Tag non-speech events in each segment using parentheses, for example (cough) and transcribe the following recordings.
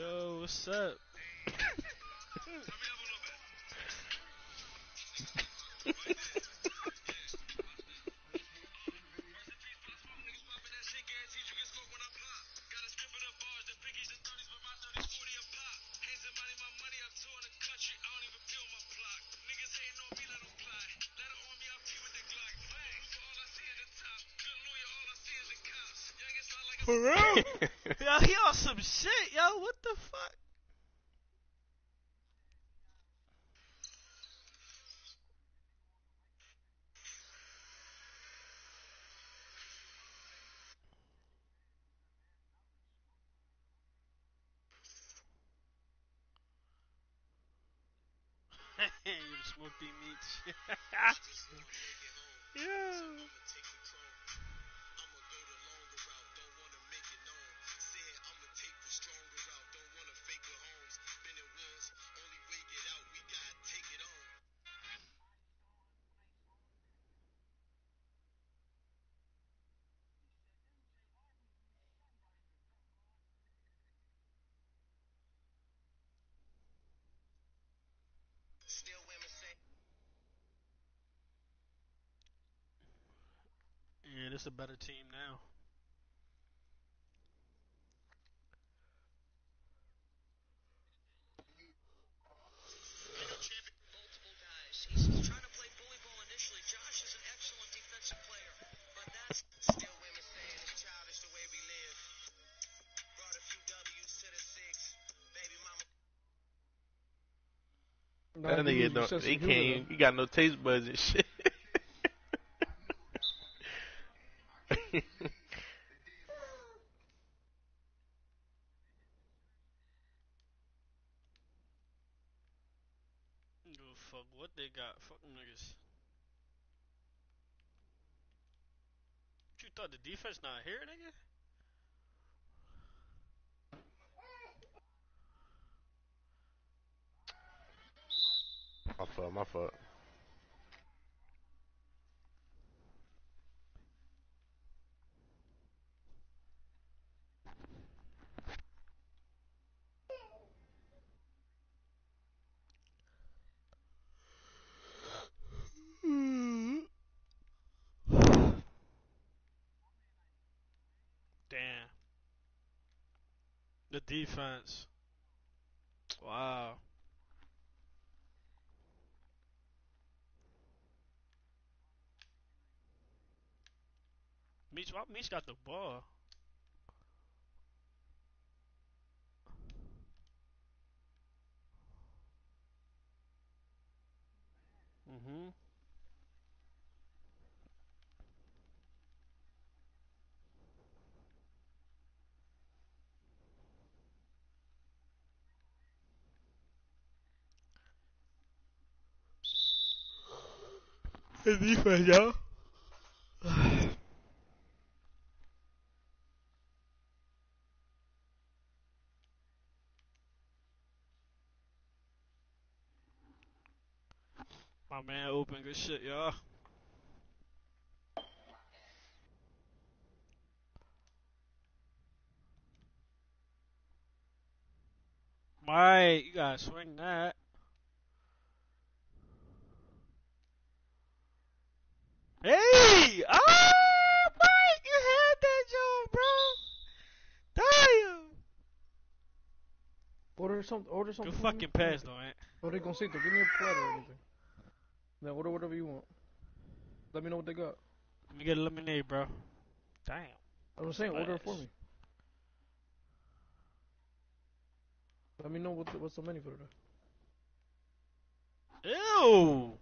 Yo, what's up? (laughs) (laughs) you smoke the meats. yeah. W's to the six. Baby mama. That nigga don't. He can't. He got no taste buds and shit. Give a fuck what they got. Fuck niggas. You thought the defense not here, nigga? my fault. My fault. Damn. The defense. Wow. Meech, why Meech got the ball? Mm-hmm. Defense, yo. My man open good shit, y'all. Mike, you gotta swing that. Hey! Ah, Mike, you had that joke, bro. Damn. Order some. Order something. Good fucking pass, though, man. Order Concito, give me a platter or anything. Then order whatever you want. Let me know what they got. Let me get a lemonade, bro. Damn. I'm saying, order it for me. Let me know what the, what's the menu for today. Ew.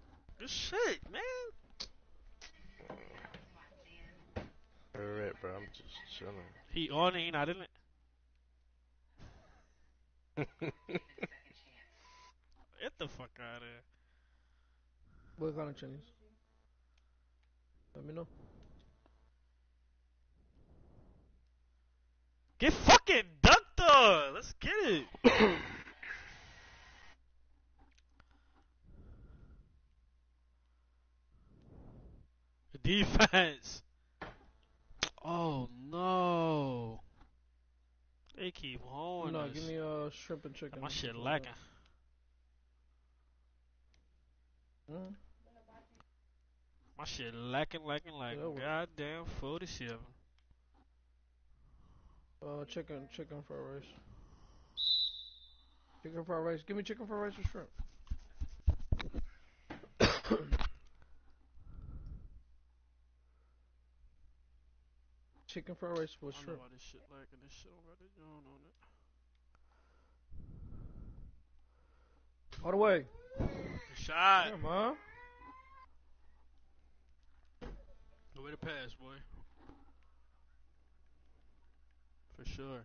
Good shit, man. Alright, bro. I'm just chilling. He on it, he not in it. (laughs) Get the fuck out of here. What kind of Chinese? Let me know. Get fucking dunked on. Let's get it. (coughs) Defense. Oh no. They keep holding No, us. give me uh shrimp and chicken. My shit lacking. Mm. My shit lacking, lacking, lacking. Yeah, Goddamn 47. Uh, chicken, chicken fried rice. Chicken fried rice. Give me chicken fried rice with shrimp. Chicken fried rice with I know this shit. This shit the yawn on it. All the way. Good shot. On. The way to pass, boy. For sure.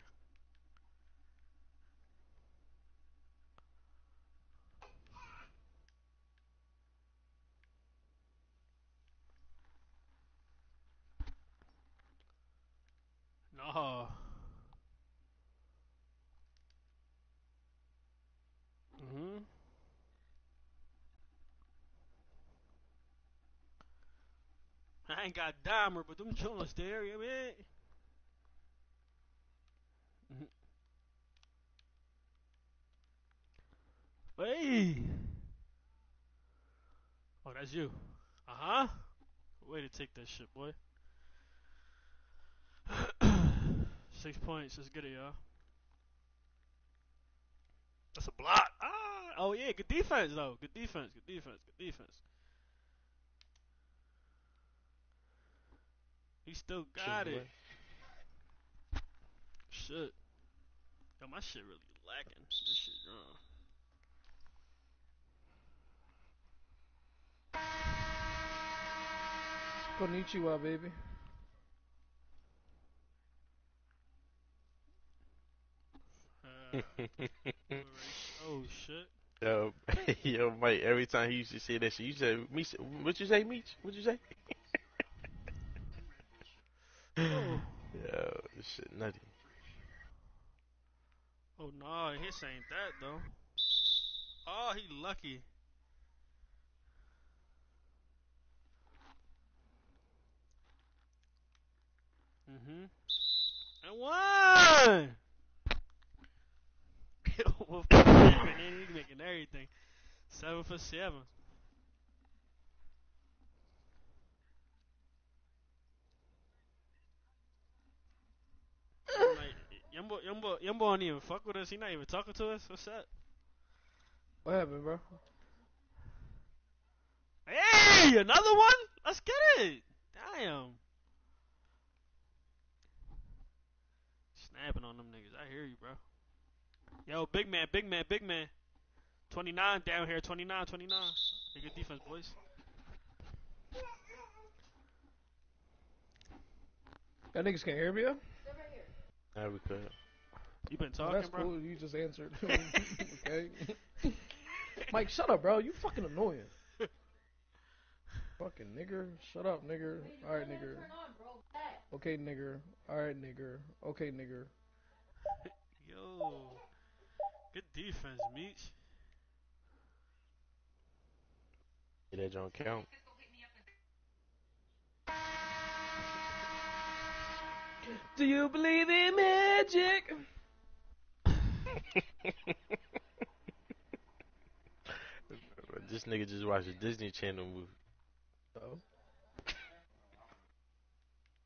No. Mhm. I ain't got dimer, but them joints there, you man. Mhm. Hey. Oh, that's you. Uh huh. Way to take that shit, boy. Six points. Let's get it, y'all. That's a block. Ah. Oh yeah. Good defense though. Good defense. Good defense. Good defense. He still got Shit, it. Shit. Yo, my shit really lacking. This shit wrong. Konnichiwa, baby. Uh, oh shit. (laughs) Yo, yo, Mike. Every time he used to say that shit, you said, "Me, what you say, Meech? What you say?" Oh. (laughs) Yo, this shit nutty. Oh no, his ain't that though. Oh, he lucky. Mhm. And one. (laughs) Wolf man, he's making everything. Seven for seven. Like, boy, young boy, don't even fuck with us. He not even talking to us. What's up? What happened, bro? Hey, another one? Let's get it. Damn. Snapping on them niggas. I hear you, bro. Yo, big man, big man, big man. 29 down here. 29, 29. Hey, good defense, boys. Y'all niggas can't hear me? Yeah? Now we could. You been talking, that's bro? cool. You just answered. (laughs) okay. (laughs) Mike, shut up, bro. You fucking annoying. (laughs) fucking nigger. Shut up, nigger. Alright, nigger. Okay, nigger. Alright, nigger. Okay, nigger. Yo. Good defense, Meech. Yeah, that don't count. Do you believe in magic? (laughs) this nigga just watched a Disney Channel movie. Oh.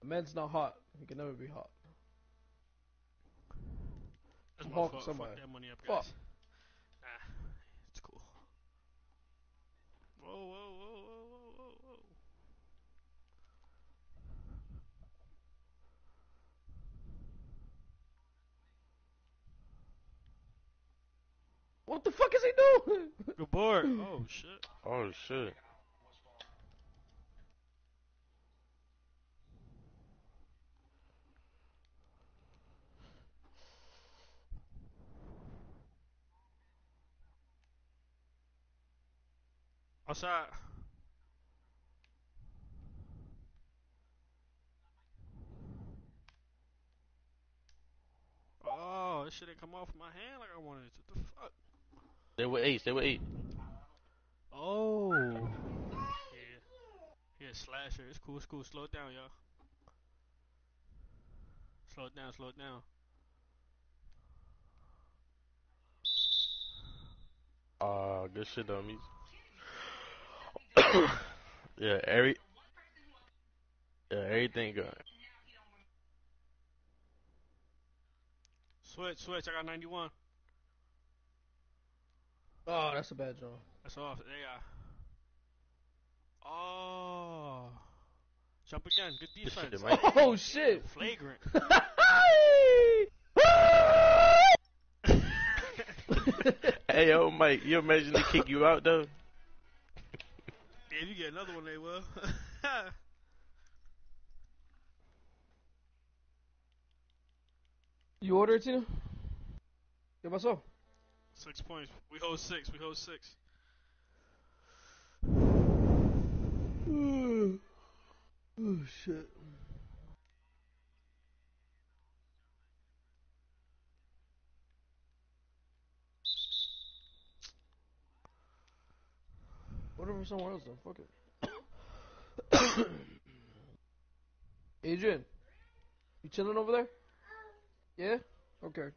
A man's not hot. He can never be hot. That's I'm my hawking fault. somebody. Fuck that money up, Fuck. guys. Nah, it's cool. Whoa, whoa, whoa, whoa, whoa, whoa, whoa. What the fuck is he doing? Good board. (laughs) Oh shit. Oh shit. Og så... Oh, this shit didn't come off my hand like I wanted it to. The fuck? They were eight. They were eight. Oh. Yeah. Yeah, slasher. It's cool. It's cool. Slow it down, y'all. Slow it down. Slow it down. Ah, uh, good shit, dummies. (coughs) yeah, every yeah, everything good. Switch, switch. I got 91. Oh, that's a bad job. That's off. They are. Oh. Jump again. Good Good shit, defense. Oh shit. Flagrant. (laughs) (laughs) Hey yo, Mike, you imagine they kick you out though? Yeah, if you get another one, they will. (laughs) you order it, Tina? ¿Qué pasó? six points. We hold six. We hold six. (sighs) oh shit. Order from somewhere else then. Fuck it. (coughs) Adrian, you chilling over there? Yeah. Okay.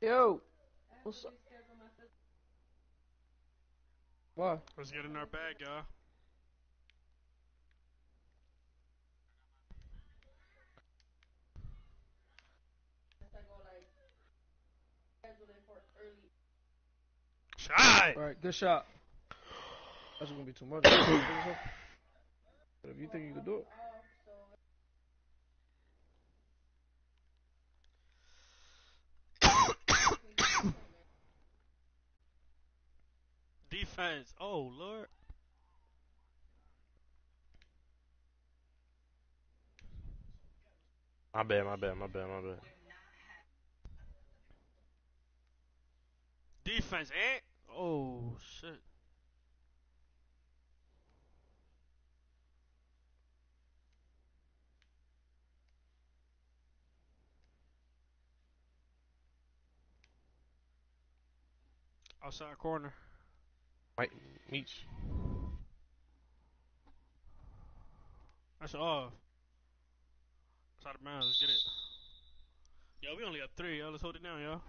Yo, what's up? Why? Let's get in our bag, y'all. Shot. All right, good shot. That's gonna be too much. (coughs) but if you think you can do it, Defense. Oh Lord. My bad, my bad, my bad, my bad. Defense. Eh? Oh shit. Outside corner. Mike, Meech. That's off. Outside of bounds. Let's get it. Yo, we only got three, yo. Let's hold it down, yo.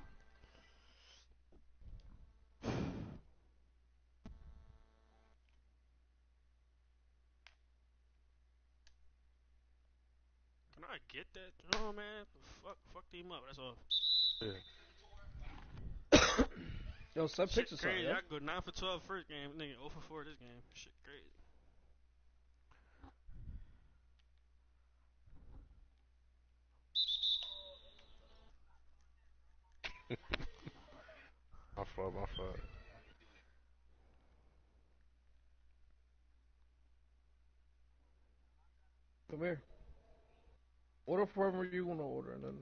Get that? Oh man, fuck, fuck him up. That's off. (coughs) yo, send Shit pictures. crazy. Son, I go nine for 12 first game, nigga. 0 for 4 this game. Shit crazy. (laughs) My fault, my fault. Come here. Order for whatever you want to order, and then.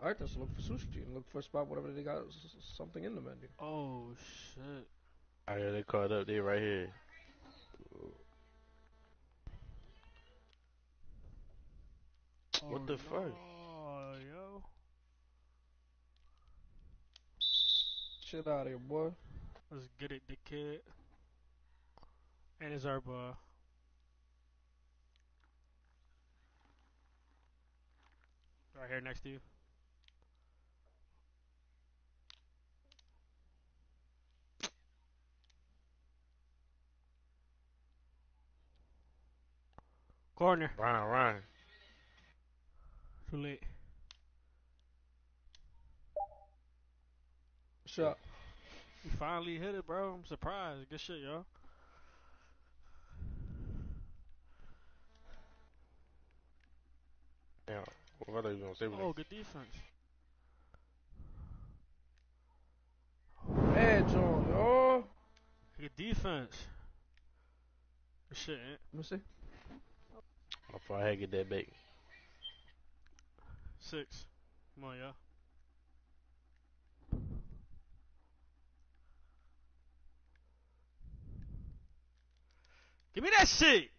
All right, let's look for sushi and look for a spot whatever they got s- s- something in the menu. Oh shit. I yeah, they caught up. They right here. Oh, what the fuck? Oh, yo. Shit out of here, boy. Let's get it, dickhead. And it's our ball. Right here next to you. Corner. Ryan, Ryan. Too late. Shot. We finally hit it, bro. I'm surprised. Good shit, yo. Damn. What are you gonna say? with Oh, it? good defense. Bad John, yo. Good defense. Shit? Let me see. Oh, My fault. I had to get that bait. Six. Come on, y'all. Give me that shit.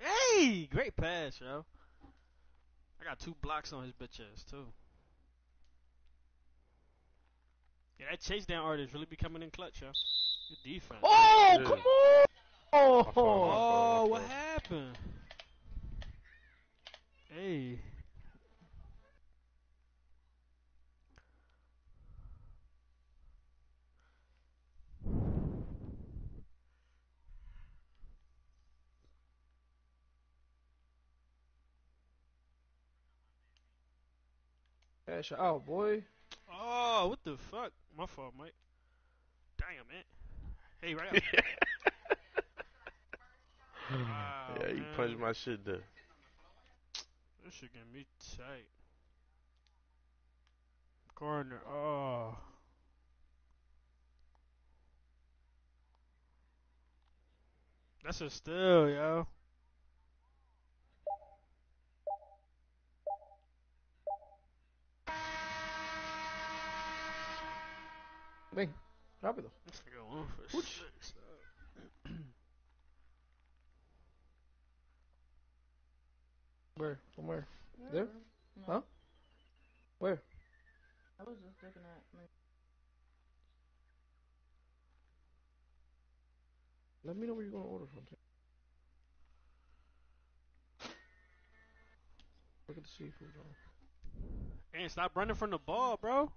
Hey, great pass, yo. I got two blocks on his bitch ass too. Yeah, that chase down artist really becoming in clutch, yo. Good defense. Oh, yeah. come on! Oh, oh, what happened? Hey. Cash out, oh, boy. Oh, what the fuck? My fault, Mike. Damn, it. Hey, right out. (laughs) Wow, yeah, you man. punched my shit there. This shit getting me tight. Corner. Oh. That's a steal, yo. Ven, rápido. This nigga one for Ouch. six. Where? From where? There? No. Huh? Where? I was just looking at. Like, Let me know where you're gonna order from. Look at the seafood, bro. And stop running from the ball, bro.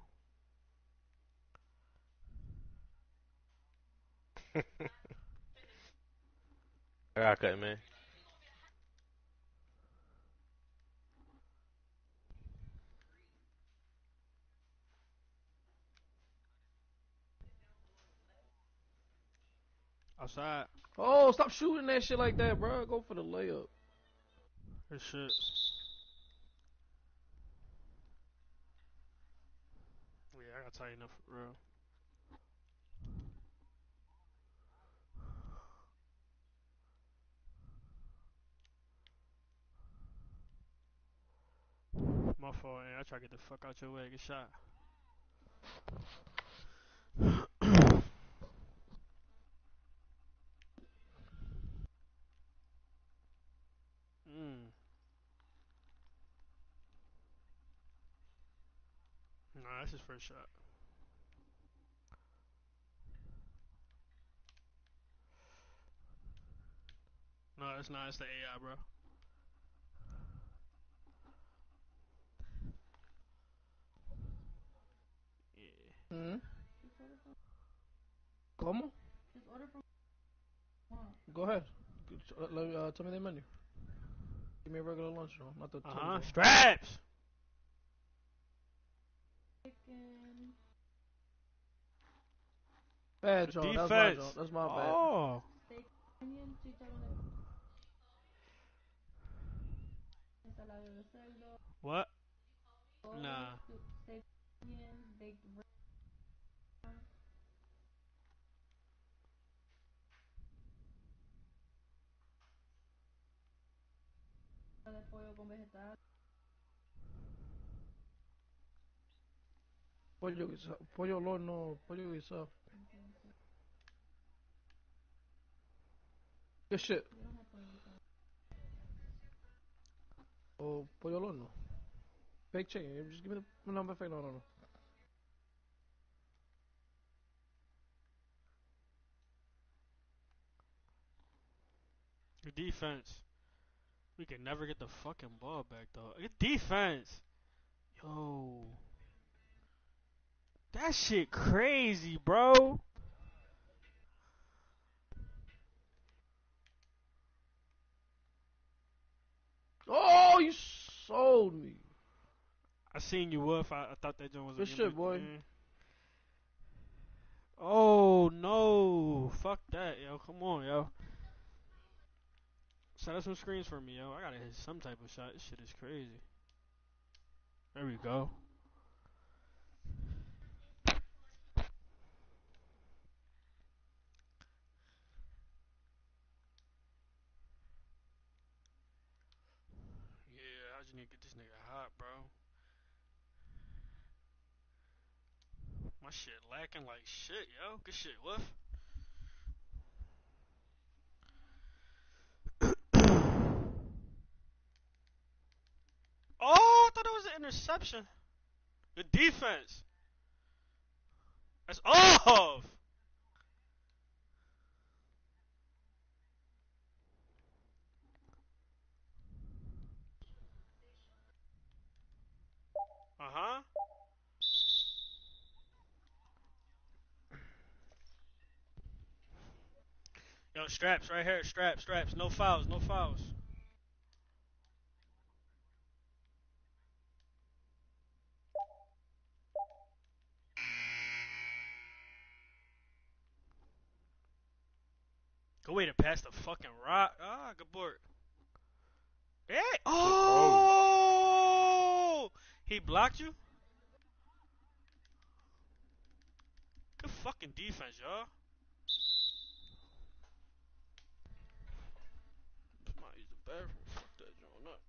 (laughs) I got cut, man. Outside. Oh, stop shooting that shit like that, bro. Go for the layup. This shit. Yeah, I gotta tighten up for real. My fault, man. I try to get the fuck out your way. Get shot. mm. Nah, that's his first shot. No, it's not. It's the AI, bro. Yeah. Just order from. ¿Cómo? Just order from. Wow. Go ahead. Uh, let me, tell me the menu. Give me a regular lunch, though, not the. Uh huh. Straps. Chicken. Bad, John. That's my Defense. John. That's my bad. Oh. Onion, chicharrón de. Ensalada de cerdo. What? Nah. Soup, steak, onions, baked bread. de pollo con vegetal. Pollo guisado. Pollo al horno. Pollo guisado. Good shit. We don't have pollo guisado. Oh, pollo al horno. Baked chicken. Just give me the number. No, no, no. Good defense. We can never get the fucking ball back though. Defense. Yo. That shit crazy, bro. Oh, you sold me. I seen you wolf. I, I thought that joint was a Good shit, boy. Oh no. Fuck that, yo. Come on, yo. Set up some screens for me, yo. I gotta hit some type of shot. This shit is crazy. There we go. Yeah, I just need to get this nigga hot, bro. My shit lacking like shit, yo. Good shit, Wolf. oh, I thought it was an interception. The defense. That's off. Uh huh. Yo, straps right here. Straps, straps. No fouls, no fouls. Go way to pass the fucking rock. Ah, good board. Hey! Oh! He blocked you? Good fucking defense, y'all. Somebody use the bathroom. Fuck that joint up.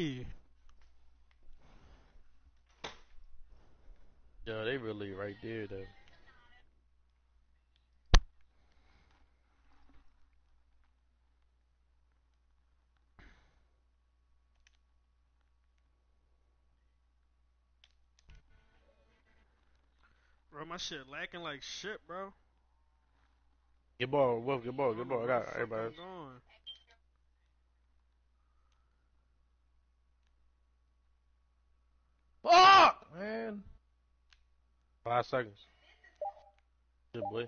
Hey! Yo, they really right there though. Bro, my shit lacking like shit, bro. Get ball, Wolf, get ball, get ball. I got everybody. Going. Fuck, man. Five seconds. Good boy.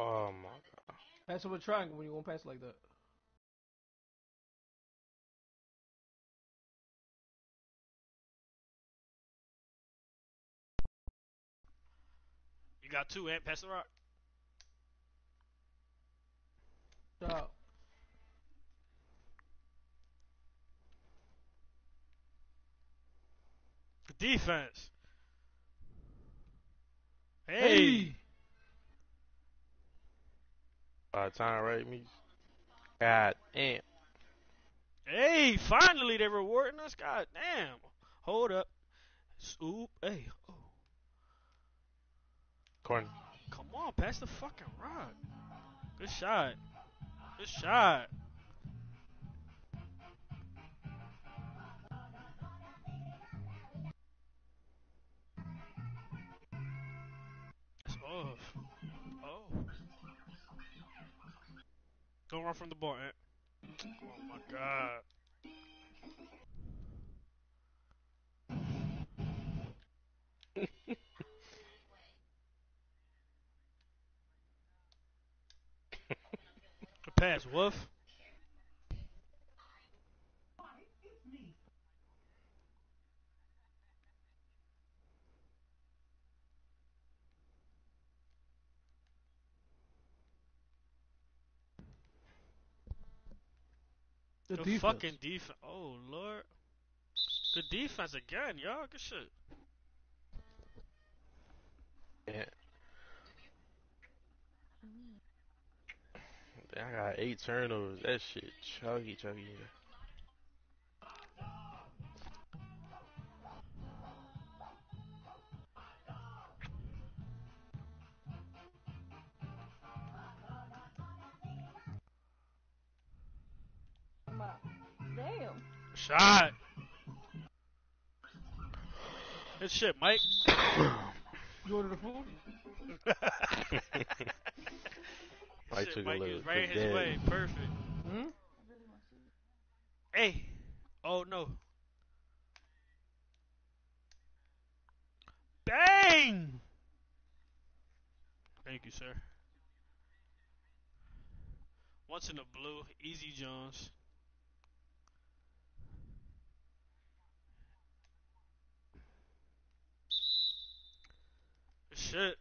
Oh my god. Pass with a triangle when you won't pass like that. You got two, Ant. Pass the rock. Shut up. Defense. Hey. Uh, time right, me. God damn. Hey, finally they're rewarding us. God damn. Hold up. Oop. Hey. Oh. Corner. Come on, pass the fucking rock. Good shot. Good shot. It's off. Don't run from the ball, Ant. Oh my god. (laughs) Pass, Wolf. The Good defense. fucking defense. Oh lord. Good defense again, y'all. Good shit. Yeah. Damn, I got eight turnovers. That shit chuggy chuggy. Damn. Shot. Good shit, Mike. You order the food? (laughs) Mike Shit, took a Mike little is right took his that. way. Perfect. Hmm? Hey. Oh no. Bang! Thank you, sir. Once in the blue, Easy Jones. shit.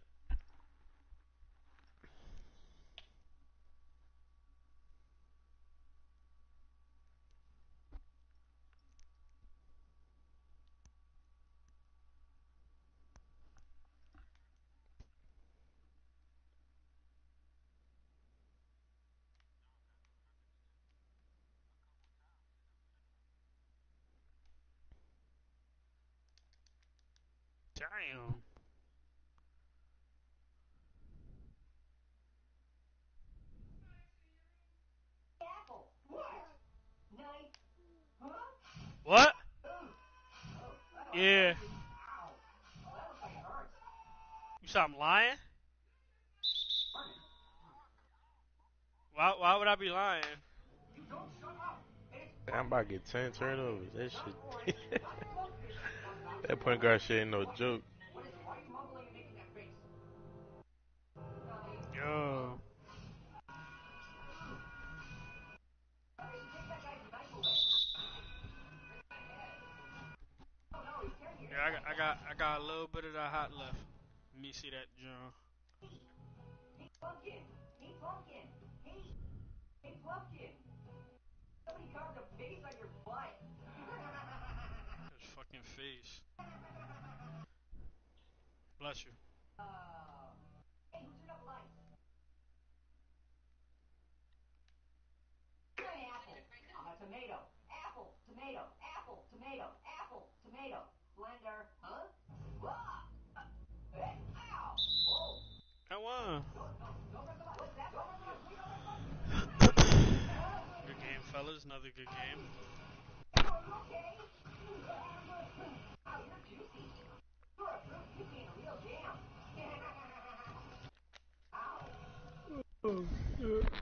Damn. Yeah. You saw I'm lying? Why, why would I be lying? I'm about to get 10 turnovers. That shit. (laughs) that point guard shit ain't no joke. Yo. Yeah, I got, I got, I got a little bit of that hot left. Let me see that, John. Hey, pumpkin! Hey, pumpkin! Hey, hey, pumpkin! Somebody carved a face on your butt. (laughs) His fucking face. Bless you. Uh, hey, who turned up lights? Apple. I'm a tomato, apple, tomato, apple, tomato, apple, tomato, blender, huh? Hey, ow! Whoa! Won. good game, fellas. Another good game. Oh shit.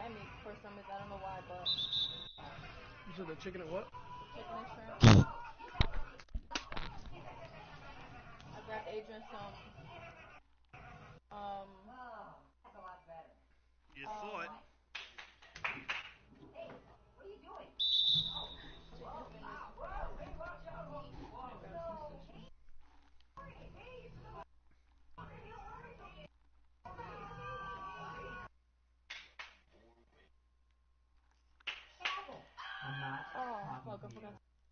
Wasn't me for some reason. I don't know why, but You said the chicken and what? chicken and shrimp. I grabbed Adrian some um That's a lot better. You thought? What are you doing? I'm not. Oh fuck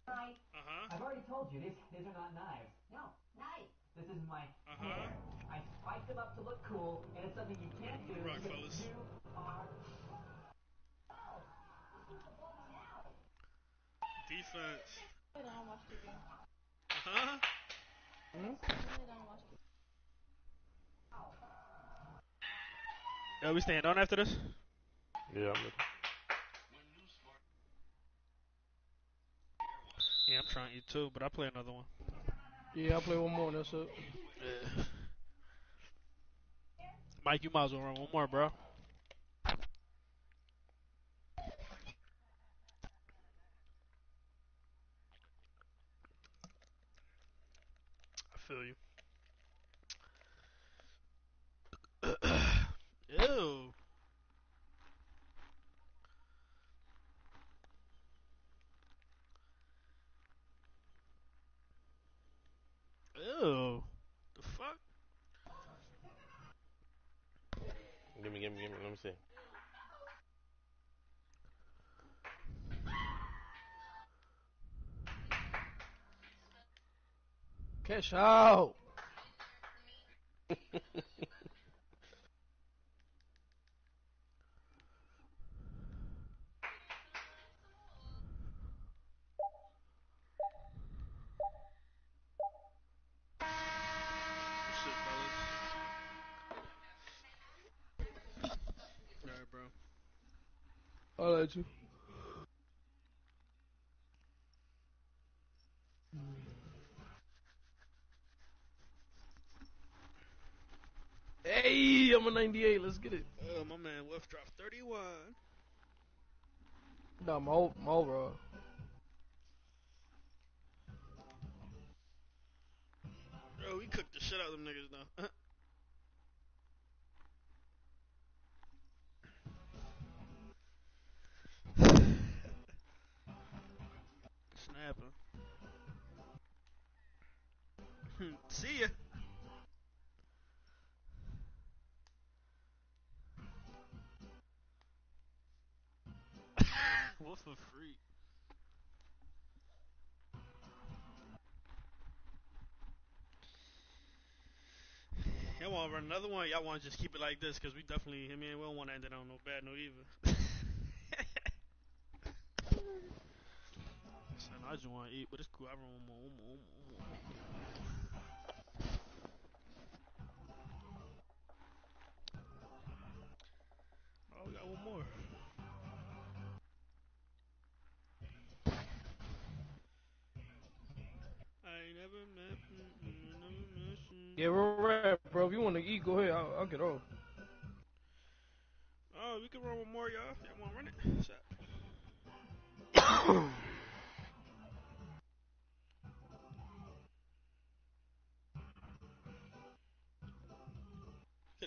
I. Uh huh. I've already told you, these, these are not knives. No, knife. This is my Uh-huh. hair. I spiked them up to look cool, and it's something you can't do Rock, fellas. you are Defense. I don't watch TV. Uh huh. I really don't watch TV. Yo, we staying on after this? Yeah, I'm looking. Yeah, I'm trying you too, but I play another one. Yeah, I'll play one more and that's it. Yeah. Mike, you might as well run one more, bro. I feel you. Ew. Ew. The fuck? Give me, give (laughs) I'll let you. Hey, I'm a 98. Let's get it. Oh, my man, Wolf dropped 31. Nah, my old, my overall. Bro, we cooked the shit out of them niggas, (laughs) gonna happen. (laughs) See ya! (laughs) What's the freak? Y'all want to run another one? Y'all want to just keep it like this? Because we definitely, I mean, we don't want to end it on no bad note either. (laughs) Son, I just want to eat, but it's cool. I run one more, one more, one more, one more. Oh, we got one more. I never met, never met you. Yeah, we're right, bro. If you want to eat, go ahead. I'll, I'll get off. Oh, we can run one more, y'all. Y'all want to run it? What's (coughs) (coughs) (coughs)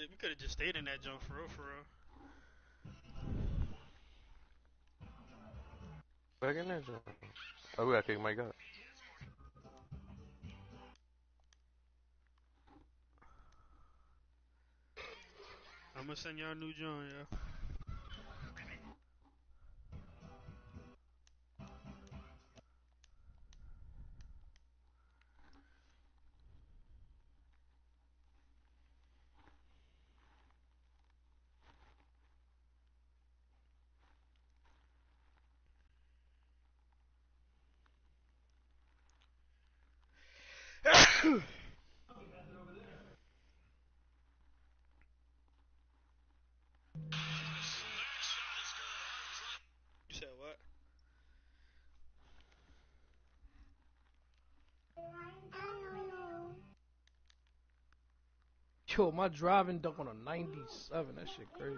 up? Coulda- We could have just stayed in that junk for real, for real. Back in that joint. Oh, we gotta kick Mike out. I'm gonna send y'all a new joint, yeah. Said what? Yo, my driving duck on a 97. That shit crazy.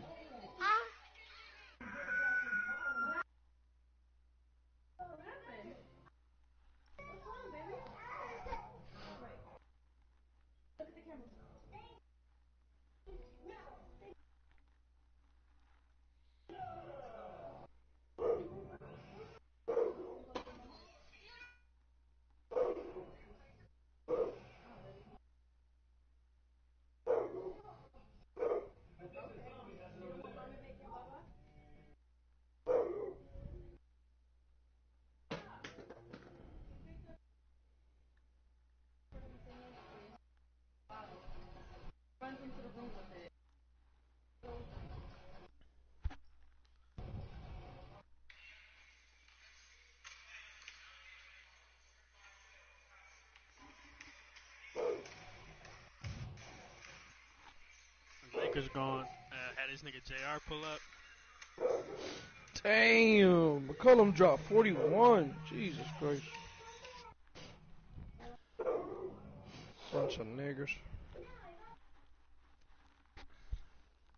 Lakers gone. Uh, had this nigga JR pull up. Damn. McCollum dropped 41. Jesus Christ. Bunch of niggers.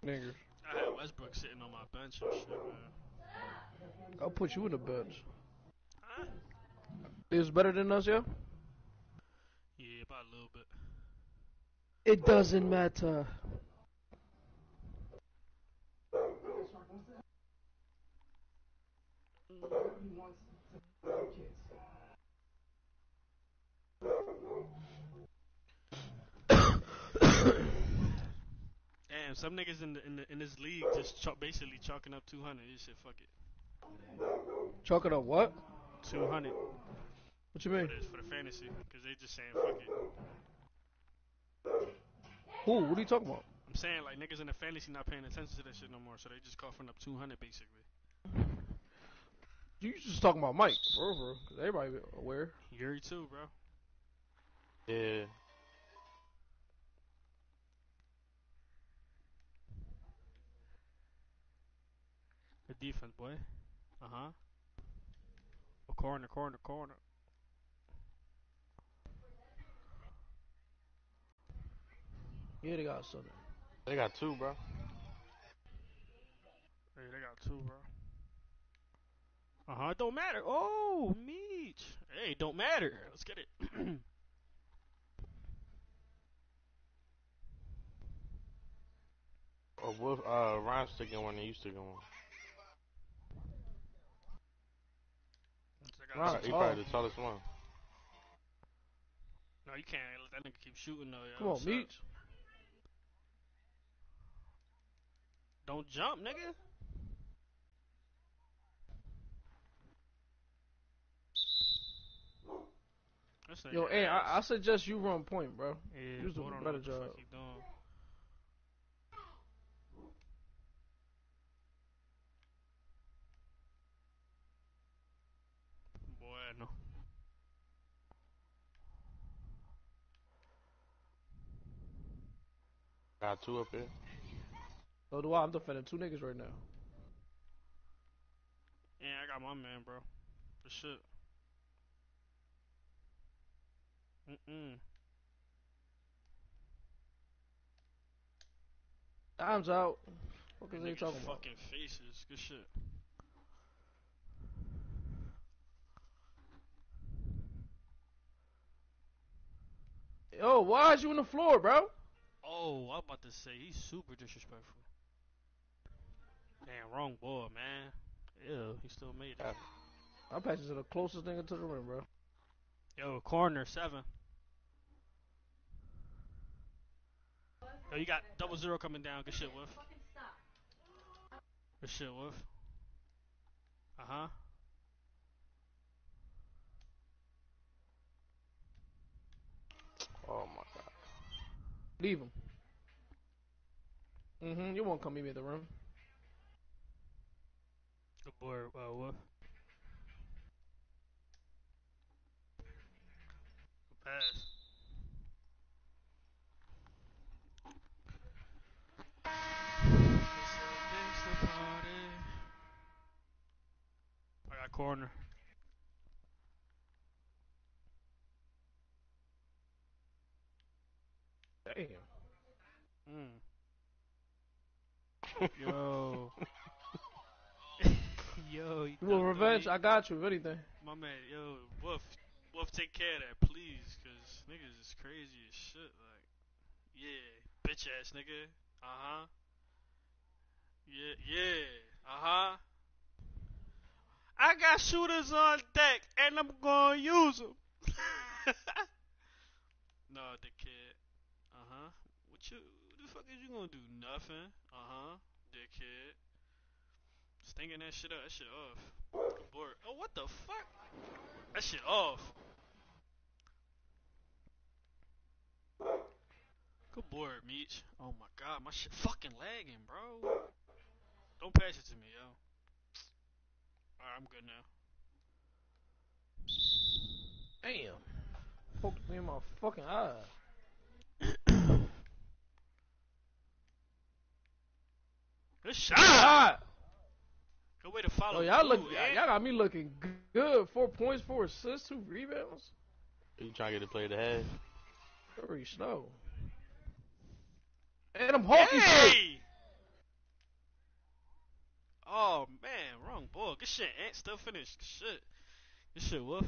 Niggers. I had Westbrook sitting on my bench and shit, man. I'll put you in the bench. Huh? Is better than us, yeah? Yeah, about a little bit. It doesn't matter. Mm. Damn, some niggas in the, in the, in this league just chalk, basically chalking up 200. You shit, fuck it. Chalking up what? 200 What you for mean? this for the fantasy, cause they just saying fuck it. Who? What are you talking about? I'm saying like niggas in the fantasy not paying attention to that shit no more, so they just coughing up 200 basically. You just talking about Mike, bro, real, for real, 'cause everybody aware. Yuri too, bro. Yeah. Defense, boy. Uh huh. Oh, corner, corner, corner. Yeah, they got something. They got two, bro. Hey, they got two, bro. Uh huh. It don't matter. Oh, Meech. Hey, it don't matter. Let's get it. (clears throat) Or Wolf, uh, Ryan sticking one and you sticking one. They got Right. He. Probably the tallest one. No, you can't let that nigga keep shooting though. Yo. Come on, Sucks. Meech. Don't jump, nigga. Yo, hey. I, I suggest you run point, bro. Yeah, You was boy doing a better what the fuck job. He I. Got two up here. So do I. I'm defending two niggas right now. Yeah, I got my man, bro. For shit. Mm-mm. Time's out. What is they Niggas talking about? fucking faces. Good shit. Yo, why is you on the floor, bro? Oh, I'm about to say he's super disrespectful. Damn, wrong ball, man. Ew, he still made it. I'm passing to the closest nigga to the rim, bro. Yo, corner seven. Yo, you got double zero coming down. Good shit, Wolf. Good shit, Wolf. Uh huh. Oh my god. Leave him. Mm-hmm. You won't come meet me at the room. Good boy, uh, Wolf. Good pass. It's a gangsta party. I got corner. Damn. Mm. (laughs) Yo. (laughs) yo, you You want revenge? dirty. I got you. If anything. My man, yo, Wolf, Wolf, take care of that, please, cause niggas is crazy as shit. Like, yeah, bitch ass nigga. Uh huh. Yeah, yeah. Uh huh. I got shooters on deck, and I'm gonna use them. no, dickhead. Uh huh. What you? The fuck is you gonna do? Nothing. Uh huh. Dickhead. Stinking that shit up. That shit off. Oh, what the fuck? That shit off. Good board, Meech. Oh my god, my shit fucking lagging, bro. Don't pass it to me, yo. Alright, I'm good now. Damn. Poked me in my fucking eye. Good shot! Ah! Good way to follow Oh, y'all look. eh? Y'all got me looking good. Four points, four assists, two rebounds. You trying to get to play the head? Very slow. And I'm hawking shit. Hey! Oh man, wrong ball. Good shit, Ant. Still finished. Good shit. Good shit, Wolf.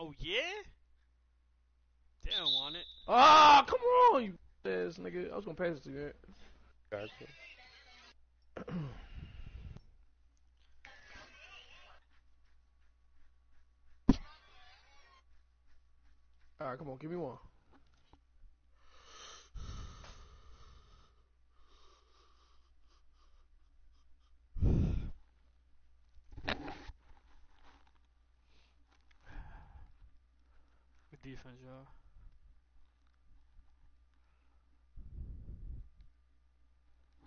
Oh yeah? Damn, want it. Ah, come on, you ass nigga. I was gonna pass it to you. Gotcha. All right, come on, give me one. defense, y'all.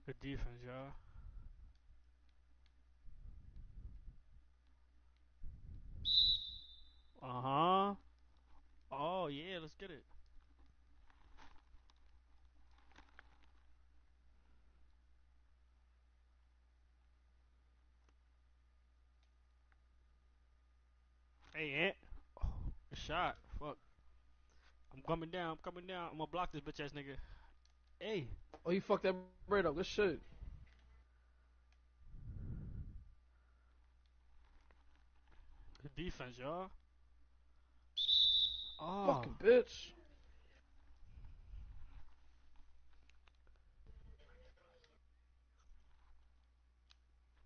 Good defense, y'all. Uh-huh. Oh, yeah, let's get it. Hey, Ant. Oh, a shot. Fuck. I'm coming down. I'm coming down. I'm gonna block this bitch ass nigga. Hey. Oh, you fucked that bread up. Good shit. Good defense, y'all. Oh. Fucking bitch.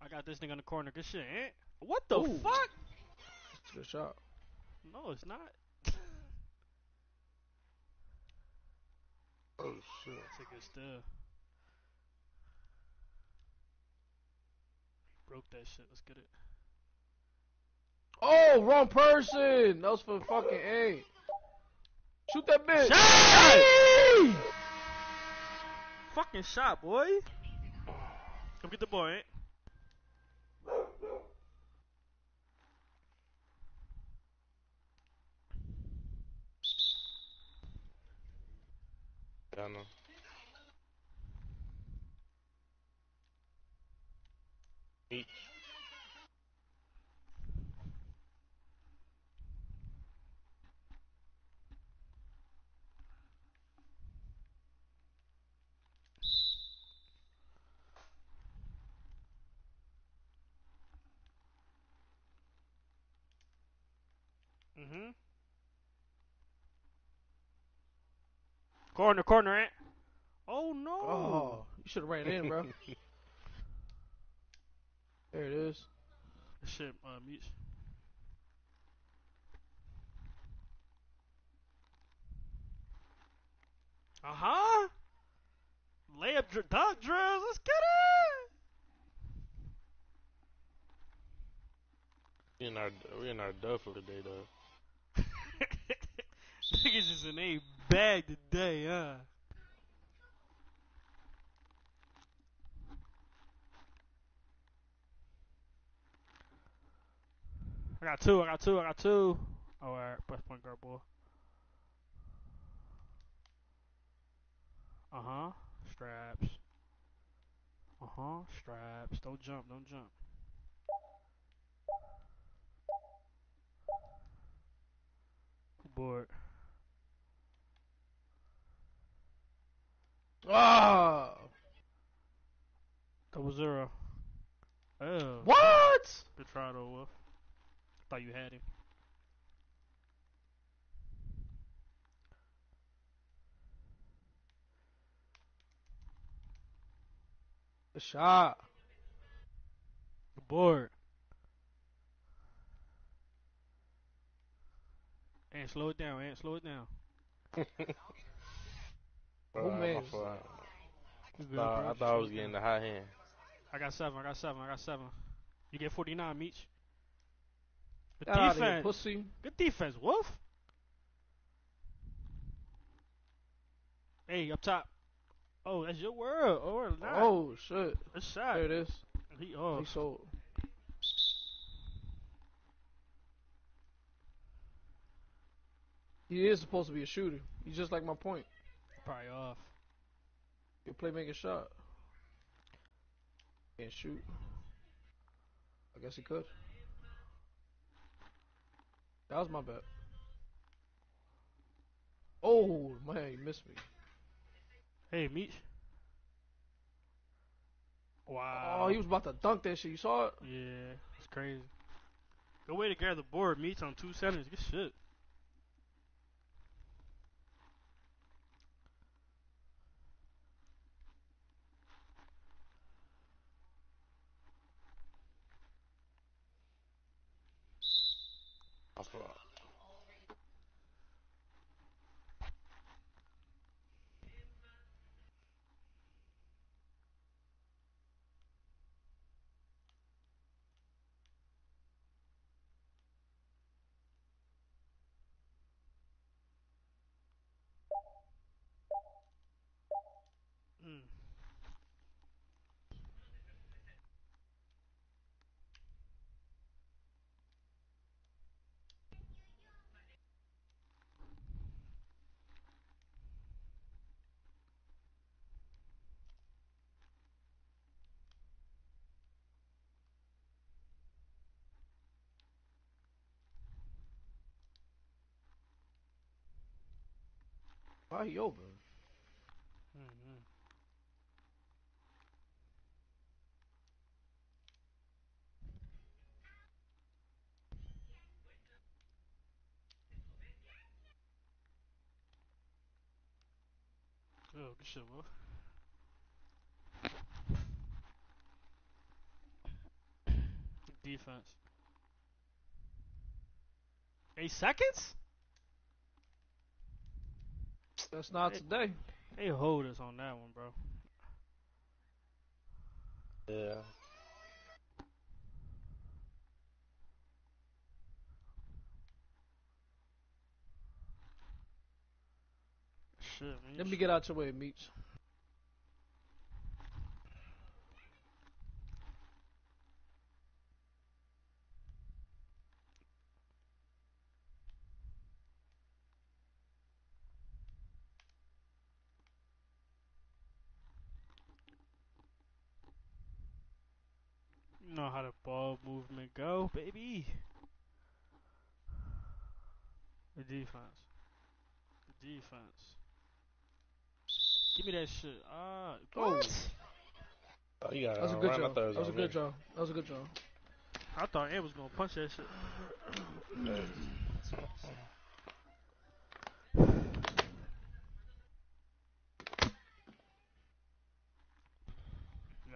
I got this nigga in the corner. Good shit, Ant. What the Ooh. fuck? It's a good shot. No, it's not. Oh shit. That's a good steal. Broke that shit. Let's get it. Oh, wrong person. That was for fucking A. Shoot that bitch. Shot! Fucking shot, boy. Come get the boy, Ant. Yeah, I know. Each. Mm-hmm. Corner, corner, Ant. Oh no. Oh, you should have ran in, bro. (laughs) there it is. Shit, uh, Meech. Uh huh. Layup, dr- dunk drills. Let's get it. We in our we in our duffel today though. (laughs) Niggas is in a bag today, huh? I got two. I got two. I got two. Oh, alright. Press point guard, boy. Uh huh. Straps. Uh huh. Straps. Don't jump. Don't jump. Board. Ah. Double zero. Oh. What? Good try though, Wolf. Thought you had him. The shot. The board. And slow it down, and slow it down. (laughs) Who Uh, my made- fault. Good, Nah. I thought I was getting the high hand. I got seven. I got seven. I got seven. You get 49, Meech. Good Get out of here, defense. pussy. Good defense, Wolf. Hey, up top. Oh, that's your world. Or not. Oh shit. Good shot. There it is. He, oh, He sold. He is supposed to be a shooter. He's just like my point. Probably off. He play make a shot. Can't shoot. I guess he could. That was my bet. Oh man, he missed me. Hey, Meech. Wow. Oh, he was about to dunk that shit. You saw it? Yeah, it's crazy. Good way to grab the board. Meets on two centers. Good shit. Why he open? Mm-hmm. Oh, good shit, bro. Defense. Eight seconds? That's not Hey. today. They hold us on that one, bro. Yeah. Shit, man. Let me get out your way, Meech. Know how the ball movement go, baby. The defense. The defense. Give me that shit. Ah, Oh. what? Oh, you got That was a good job. That was a good me. job. That was a good job. I thought Ant was gonna punch that shit. Yeah,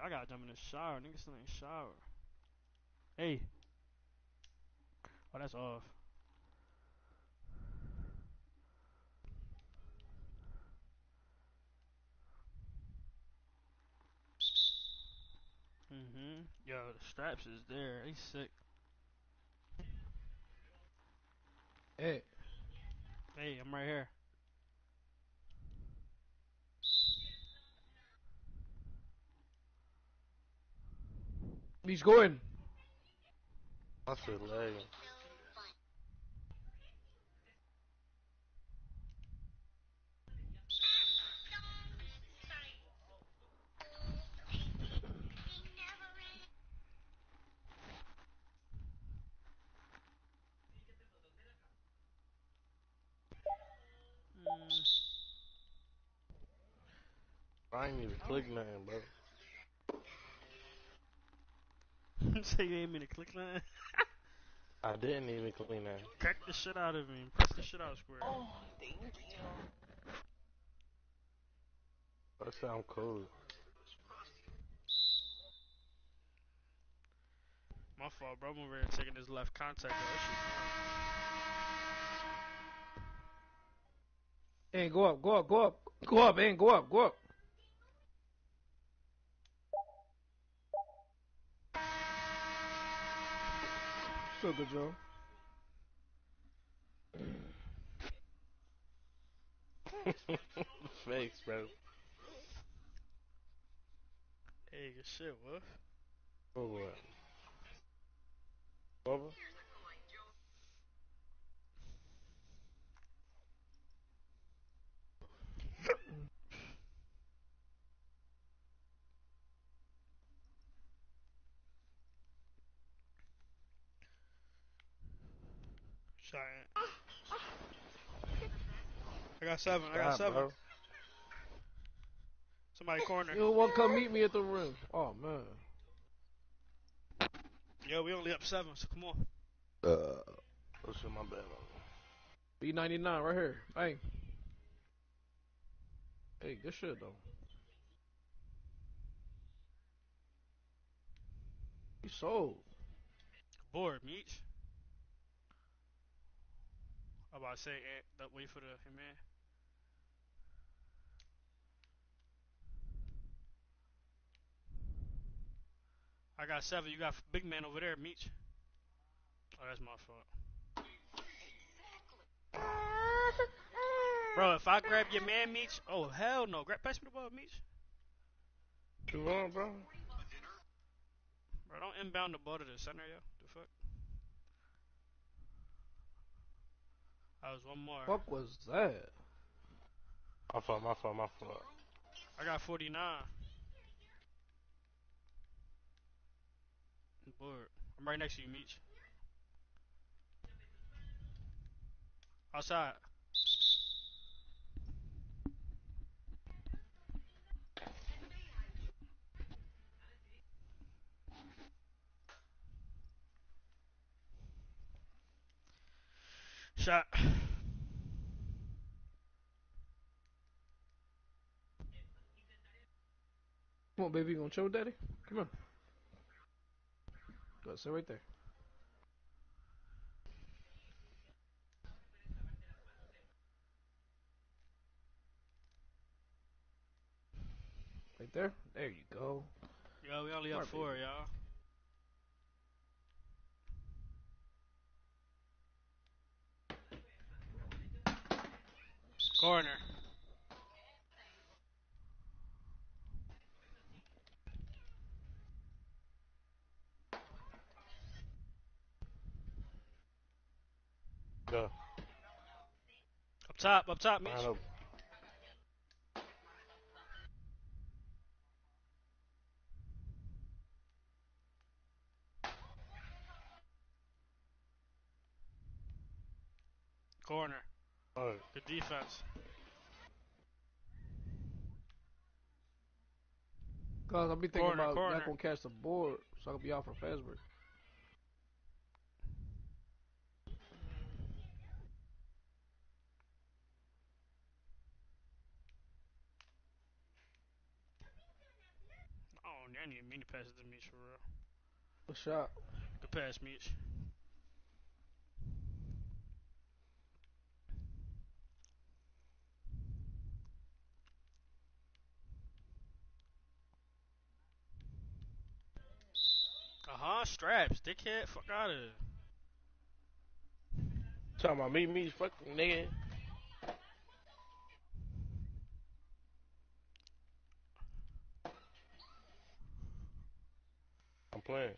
(sighs) I gotta jump in the shower. Niggas still ain't shower. Hey. Oh, that's off. Mm-hmm. Yo, the straps is there. He's sick. Hey, Hey, I'm right here. He's go in. My shit lagging. I ain't even click nothing, bro. Say you ain't mean to click that. (laughs) I didn't even clean that. Crack the shit out of me. Press the shit out, Square. Oh, thank you. That sound cool. My fault, bro. I'm over here taking this left contact. Though. That shit. Hey, go up, go up, go up, go up, and go up, go up. Still good job. Fakes, bro. Hey, good shit, Wolf. For what? Over? Shot it. I got seven. I got seven. bro. Somebody corner. You don't want to come meet me at the rim. Oh man. Yo, we only up seven, so come on. Uh, oh shit, my bad. B99 right here. Hey. Hey, good shit though. You sold. Board, Meech. About to say, eh, Ant, that wait for the him man. I got seven. You got big man over there, Meech. Oh, that's my fault. Bro, if I grab your man, Meech, oh hell no, grab pass me the ball, Meech. You want, bro? Bro, don't inbound the ball to the center, yo. The fuck? That was one more. Fuck was that? My fault, my fault, my fault. I got 49. Board. I'm right next to you, Meech. Outside. Shot. Come on, baby. You gonna chill with daddy? Come on. Go, sit right there. Right there? There you go. Yeah, we only up Smart four, y'all. Corner. Go. Up top, up top, Mitch. Line up. Corner. Good defense. Cause I'll be thinking Corner, about corner. not gonna catch the board, so I can be out for break. Oh, I didn't even mean to pass it to Mitch for real. A shot. Good pass, Mitch. Huh, straps, dickhead, fuck out of here. Talking about me, me, fucking nigga. I'm playing.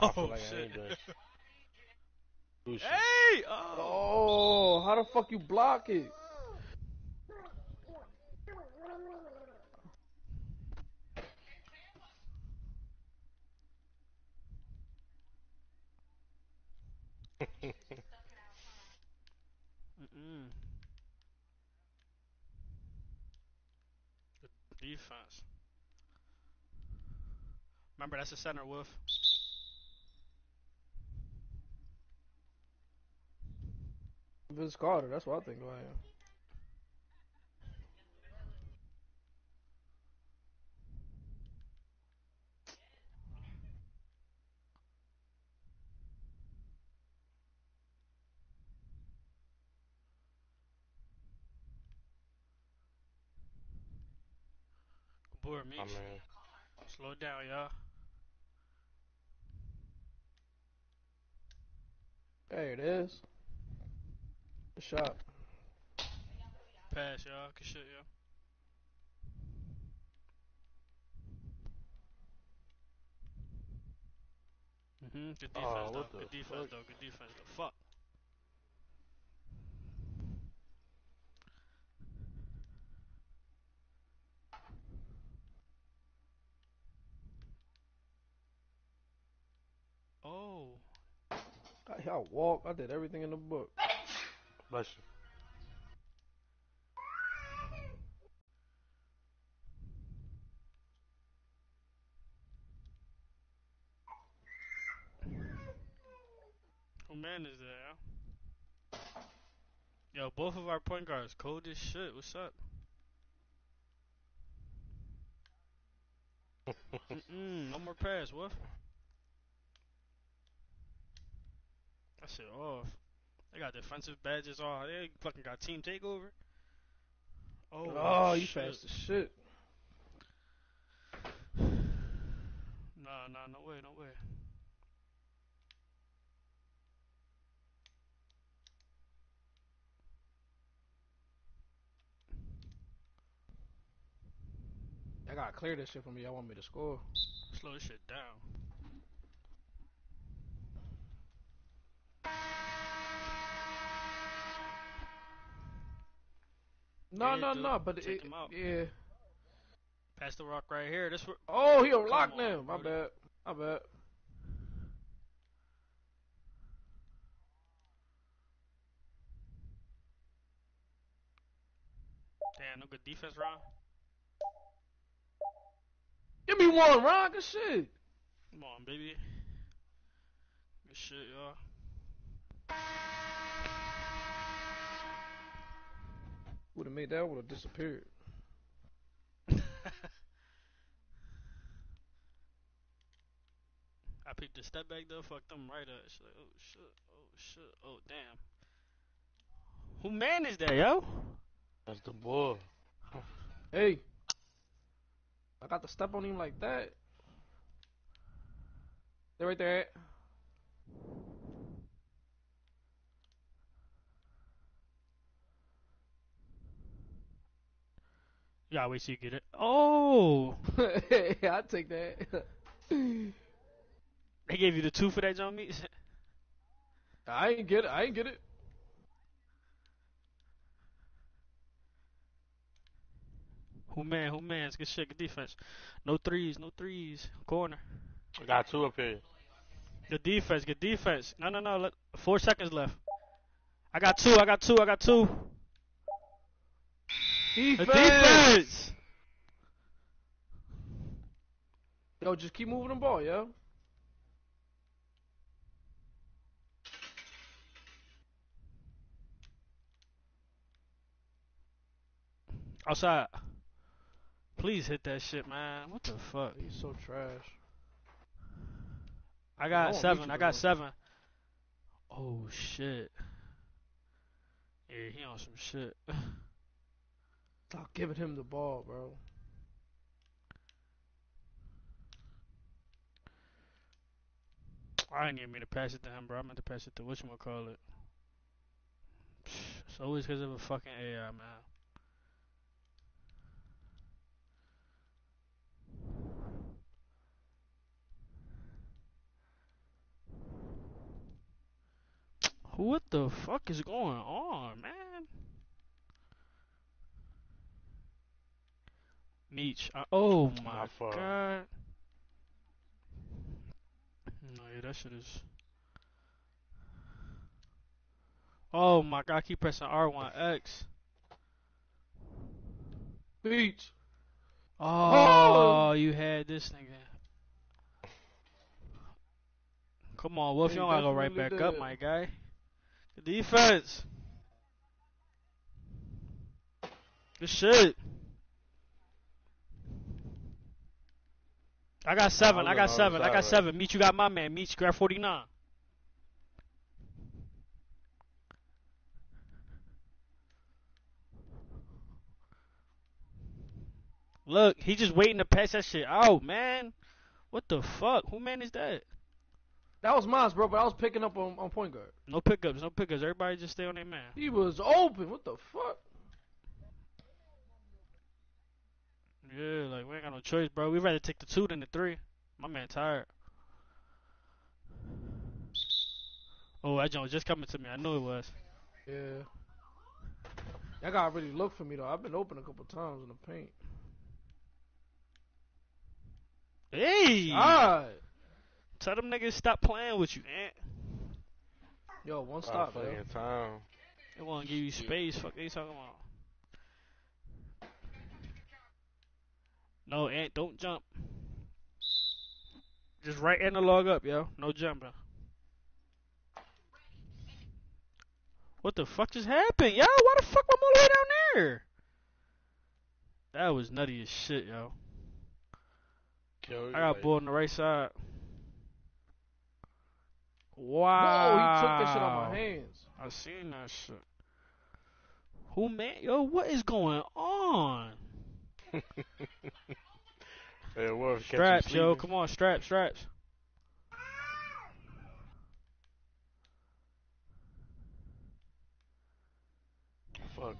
I Oh like shit. ain't (laughs) shit. hey! Oh. Oh, how the fuck you block it? Mm-mm. Good defense. Remember, that's a center, Wolf. Vince Carter, that's what I think I am. Good board, Mitch. I Slow down, y'all. There it is. A shot. Pass, y'all. Good shit, y'all. Mm-hmm. Good defense, Oh, though. Good defense, fuck? though. Good defense, though. Fuck. Oh. I, I walked. I did everything in the book. bless you. Who man is that, yo? Yo, both of our point guards cold as shit. What's up? (laughs) Mm-mm. No more pass, Wolf. That shit off. Oh, they got defensive badges on. They fucking got team takeover. Oh, Oh, you fast as shit. Nah, nah, no way, no way. I gotta clear this shit for me. Y'all want me to score? Slow this shit down. No, Yeah, no, dude. no. But it, him out. yeah. Pass the rock right here. This Oh, he a on, now. My bad. My bad. damn no good defense, Ron. Give me one, Ron. Good shit. Come on, baby. Good shit, y'all. Would have made that would have disappeared. (laughs) I picked the step back though, fucked them right up. She's like, oh shit, oh shit, oh damn. Who man is that, yo? That's the boy. Hey, I got to step on him like that. They're right there. You gotta wait till you get it. Oh! (laughs) hey, I take that. (laughs) They gave you the two for that John Meats? (laughs) I ain't get it. I ain't get it. Who man, who man's good shit, good defense. No threes, no threes. Corner. I got two up here. Good defense, good defense. No, no, no. Let, four seconds left. I got two, I got two, I got two. Defense. defense! Yo, just keep moving the ball, yo. Outside. Please hit that shit, man. What the fuck? He's so trash. I I got want seven. I got seven. Oh shit. Yeah, he on some shit. (laughs) Stop giving him the ball, bro. I didn't even mean to pass it to him, bro. I meant to pass it to which one call it. It's always because of a fucking AI, man. What the fuck is going on, man? Meech. Uh, oh my god. No, yeah, that shit is. Oh my god, I keep pressing R1X. Beach. Oh, you had this nigga. Come on, Wolf, you don't gotta go right back up, my guy. Defense. Good shit. I got seven. I was got seven. I got seven. Meet you got my man. Meet you grab 49. Look, he just waiting to pass that shit out, man. What the fuck? Who man is that? That was mine, bro, but I was picking up on, on point guard. No pickups, no pickups. Everybody just stay on their man. He was open. What the fuck? Yeah, like we ain't got no choice, bro. We'd rather take the two than the three. My man tired. Oh, that joint was just coming to me. I knew it was. Yeah. That guy really looked for me though. I've been open a couple times in the paint. Hey! Alright. Tell them niggas stop playing with you, Ant. Yo, one All stop, yo. fucking time. They want to give you space. Fuck, they talking about. No, Ant, don't jump. Just right analog up, yo. No jumping. What the fuck just happened, yo? Why the fuck am I'm all the way down there? That was nutty as shit, yo. Yo, I got like, bull on the right side. Whoa, Wow. he took that shit out my hands. I seen that shit. Who man? Yo, what is going on? (laughs) Catch Straps, yo. Come on, straps, straps. Fuck.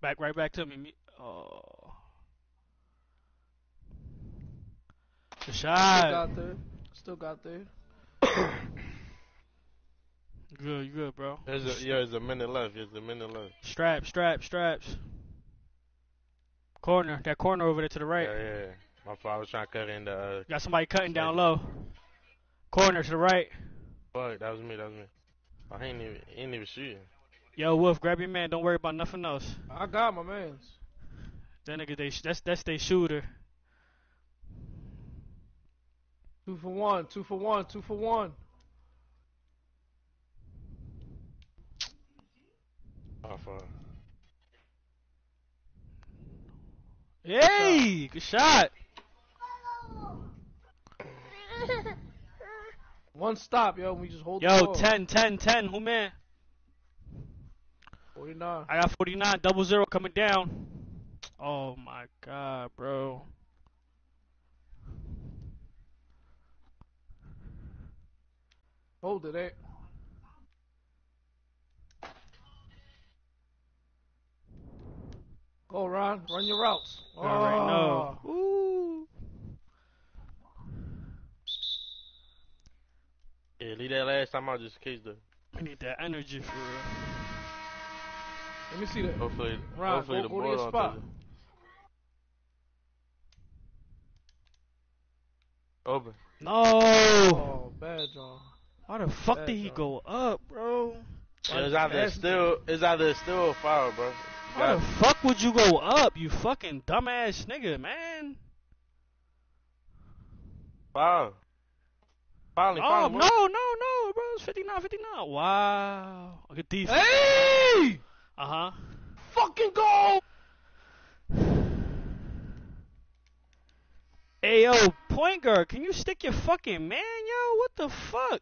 Back right back to me. me. Oh. The Still got there. Still got there. (coughs) Good, you good, bro. There's a, yeah, there's a minute left. There's a minute left. Straps, straps, straps. Corner. That corner over there to the right. Yeah, yeah. My fault. I was trying to cut in the. Uh, Got somebody cutting down low. Corner to the right. Fuck, that was me. That was me. I ain't even ain't even shooting. Yo, Wolf, grab your man. Don't worry about nothing else. I got my man's. That nigga, they that's that's they shooter. Two for one, two for one, two for one. Oh fuck. Hey, good shot. One stop, yo. We just hold the Yo, ball. 10, 10, 10. Who man? 49. I got 49, double zero coming down. Oh my god, bro. Hold it, eh? Go, Ron. Run your routes. I already know. Oh. Ooh. Yeah, leave that last time out just in case though. I need that energy for real. Let me see that. Hopefully, Ron, hopefully go- the go to ball your don't spot. touch. Open. No. Oh, bad, John. Why the fuck Bad did he job. go up, bro? It's either That's- still, it's either still or foul, bro. Why the fuck would you go up, you fucking dumbass nigga, man? foul. Finally, Oh, finally. no, no, no, bro. It's 59, 59. Wow. A good defense. Hey! Uh huh. Fucking go! Hey, yo, point guard, can you stick your fucking man, yo? What the fuck?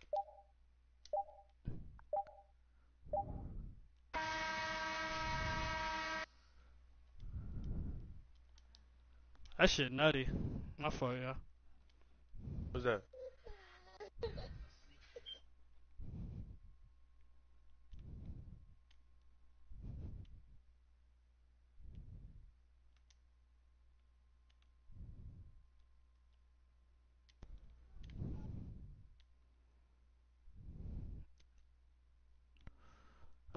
That shit nutty. My fault, yeah. What's that?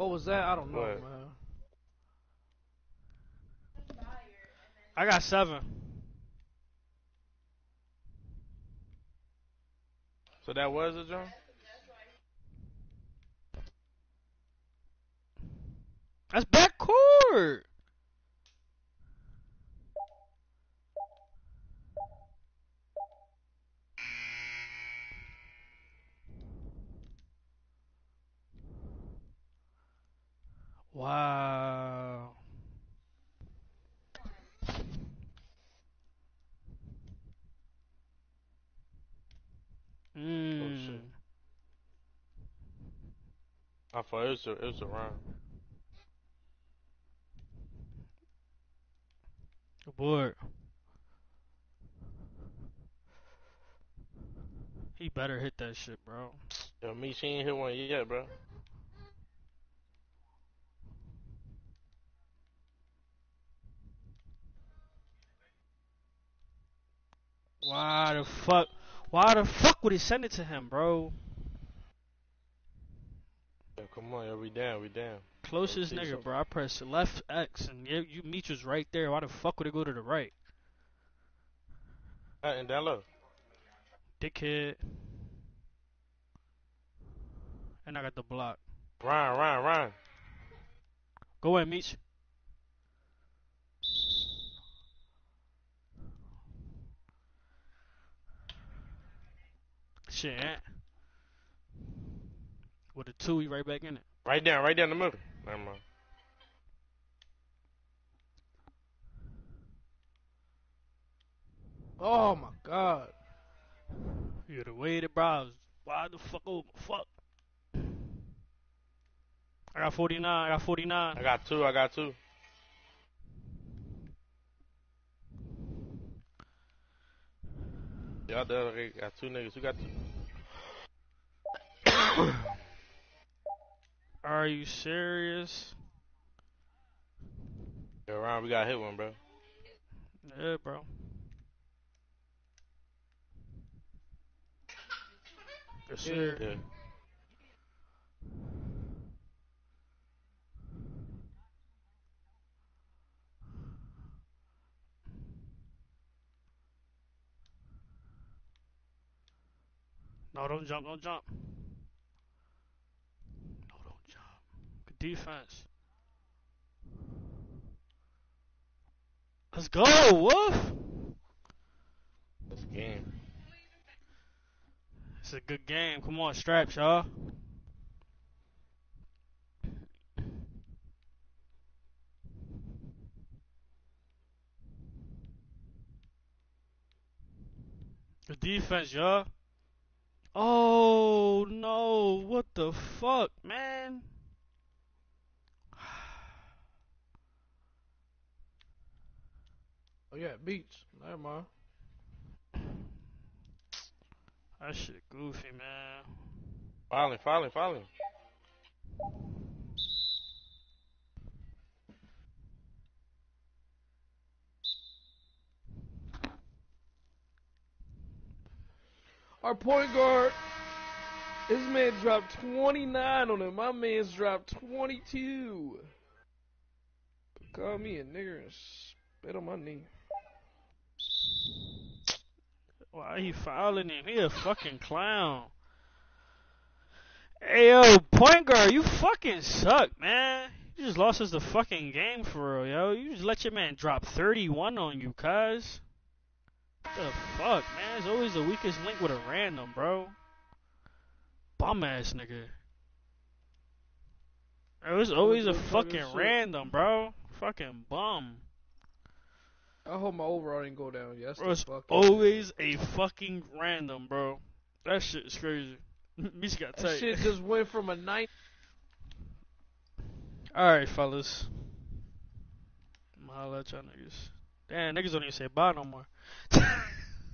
What was that? I don't know, What? man. I got seven. So that was a John? That's backcourt. Wow. Mm. shit. I thought it was a, it was a round. Board. He better hit that shit, bro. Yo, me, she ain't hit one yet, bro. Why the fuck? Why the fuck would he send it to him, bro? Come on, yo, we down, we down. Closest nigga, something. bro. I pressed left X and you, you meet was right there. Why the fuck would it go to the right? Uh, and down low. Dickhead. And I got the block. Ryan, Ryan, Ryan. Go ahead, Meech. Shit. With a two, he right back in it. Right down, right down the middle. Never mind. Oh my god. You're the way bro. I was wide the fuck over. Fuck. I got 49. I got 49. I got two, I got two. Y'all the other got two niggas. Who got two? (coughs) (coughs) Are you serious? Yo, Ryan, we got hit one, bro. Yeah, bro. Yes, sir. Yeah. No, don't jump. Don't jump. Defense. Let's go, Wolf. This game. It's a good game. Come on, straps, y'all. The defense, y'all. Oh no! What the fuck, man? Oh yeah, Beats. Never mind. That shit goofy, man. Finally, finally, finally. Our point guard, this man dropped 29 on him. My man's dropped 22. Call me a nigger and spit on my knee. Why he fouling him? He a fucking clown. Hey yo, point guard, you fucking suck, man. You just lost us the fucking game for real, yo. You just let your man drop 31 on you, cuz. The fuck, man? It's always the weakest link with a random, bro. Bum ass nigga. It was always a fucking random, bro. Fucking bum. I hope my overall didn't go down. Yes, Bro, it's always a fucking random, bro. That shit is crazy. (laughs) Meech got tight. That shit just went from a nine. Alright, fellas. I'm gonna holla at y'all niggas. Damn, niggas don't even say bye no more. (laughs)